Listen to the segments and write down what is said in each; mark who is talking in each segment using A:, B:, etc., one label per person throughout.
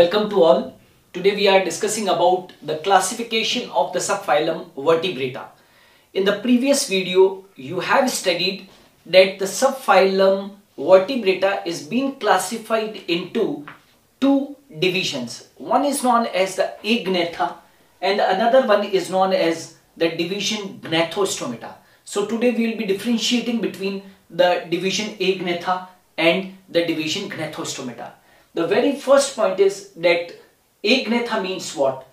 A: Welcome to all. Today we are discussing about the classification of the subphylum Vertebrata. In the previous video, you have studied that the subphylum Vertebrata is being classified into two divisions. One is known as the Agnatha and another one is known as the division Gnathostomata. So today we will be differentiating between the division Agnatha and the division Gnathostomata. The very first point is that Agnatha means what?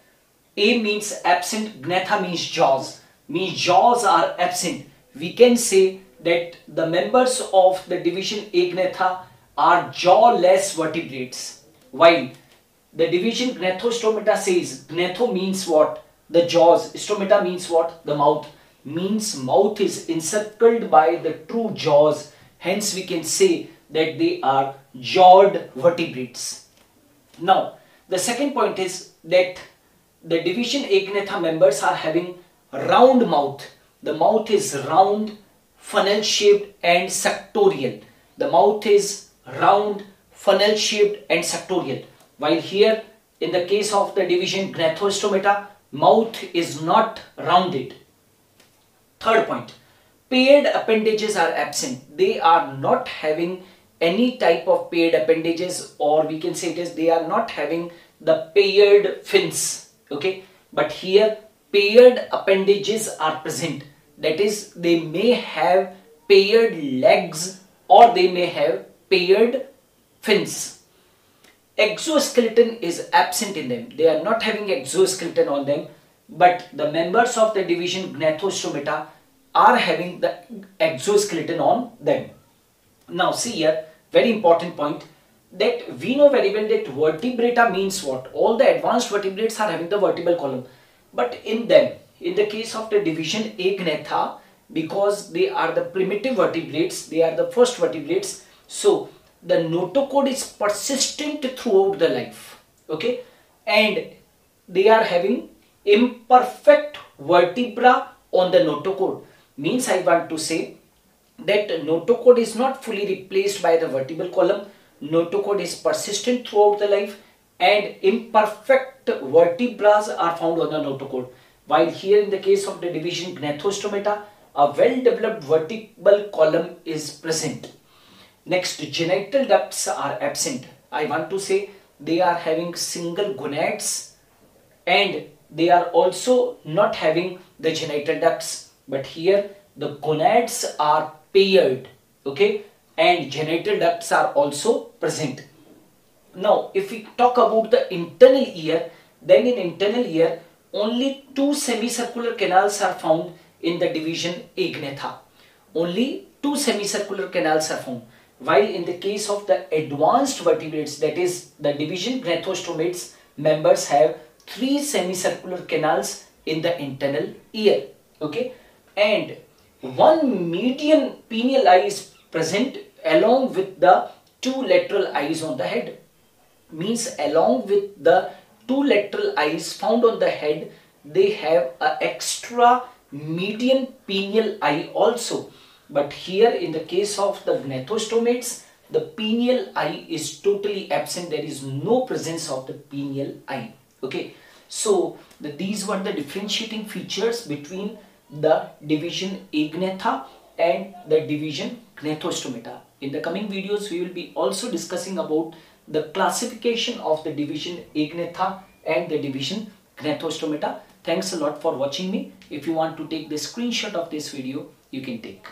A: A means absent, Gnatha means jaws. Means jaws are absent. We can say that the members of the division Agnatha are jawless vertebrates. While the division Gnathostomata says Gnatho means what? The jaws. Stomata means what? The mouth. Means mouth is encircled by the true jaws. Hence we can say that they are jawed vertebrates. Now, the second point is that the division Agnatha members are having round mouth. The mouth is round, funnel shaped and suctorial. The mouth is round, funnel shaped and suctorial. While here in the case of the division Gnathostomata, mouth is not rounded. Third point, paired appendages are absent. They are not having any type of paired appendages or we can say it is they are not having the paired fins okay? But here paired appendages are present. That is they may have paired legs or they may have paired fins. Exoskeleton is absent in them. They are not having exoskeleton on them. But the members of the division gnathostomata are having the exoskeleton on them. Now see here, very important point that we know very well that vertebrata means what? All the advanced vertebrates are having the vertebral column. But in them, in the case of the division Agnatha, because they are the primitive vertebrates, they are the first vertebrates. So the notochord is persistent throughout the life. Okay. And they are having imperfect vertebra on the notochord. Means I want to say that notochord is not fully replaced by the vertebral column. Notochord is persistent throughout the life and imperfect vertebrae are found on the notochord. While here in the case of the division Gnathostomata, a well-developed vertebral column is present. Next, genital ducts are absent. I want to say they are having single gonads and they are also not having the genital ducts. But here the gonads are paired okay? And genital ducts are also present. Now if we talk about the internal ear then in internal ear only two semicircular canals are found in the division agnatha only two semicircular canals are found. While in the case of the advanced vertebrates that is the division gnathostomates members have three semicircular canals in the internal ear okay? And one median pineal eye is present along with the two lateral eyes on the head. Means along with the two lateral eyes found on the head, they have an extra median pineal eye also. But here in the case of the gnathostomates, the pineal eye is totally absent. There is no presence of the pineal eye. Okay. So the, these were the differentiating features between the division Agnatha and the division Gnathostomata. In the coming videos, we will be also discussing about the classification of the division Agnatha and the division Gnathostomata. Thanks a lot for watching me. If you want to take the screenshot of this video, you can take.